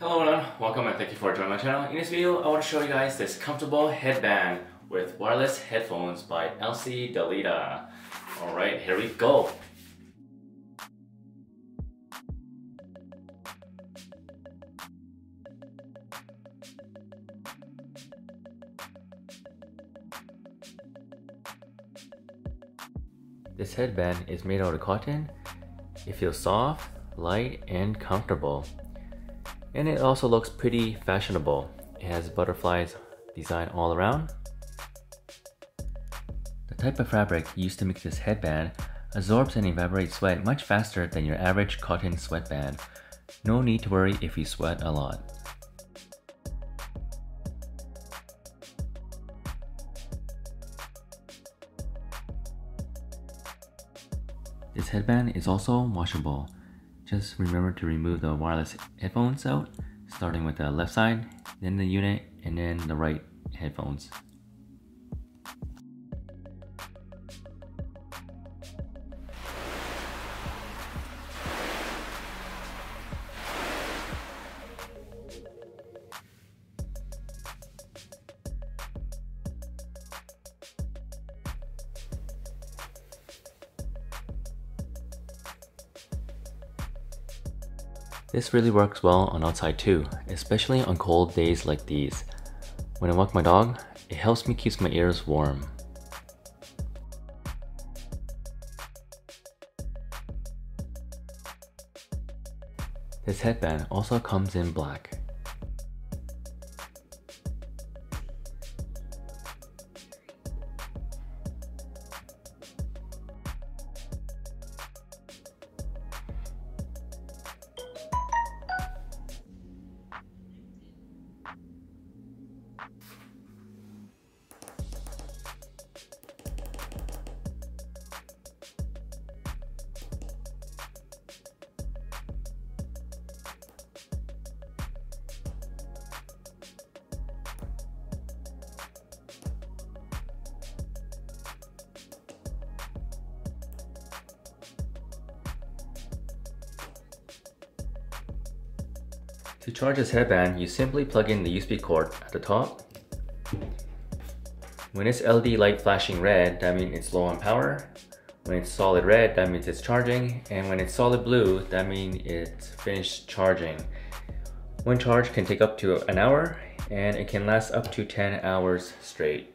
Hello everyone, welcome and thank you for joining my channel. In this video, I want to show you guys this comfortable headband with wireless headphones by LC-dolida. Alright, here we go. This headband is made out of cotton. It feels soft, light, and comfortable. And it also looks pretty fashionable. It has butterflies design all around. The type of fabric used to make this headband absorbs and evaporates sweat much faster than your average cotton sweatband. No need to worry if you sweat a lot. This headband is also washable. Just remember to remove the wireless headphones out, starting with the left side, then the unit, and then the right headphones. This really works well on outside too, especially on cold days like these. When I walk my dog, it helps me keep my ears warm. This headband also comes in black. To charge this headband, you simply plug in the USB cord at the top. When it's LED light flashing red, that means it's low on power. When it's solid red, that means it's charging. And when it's solid blue, that means it's finished charging. One charge can take up to an hour and it can last up to 10 hours straight.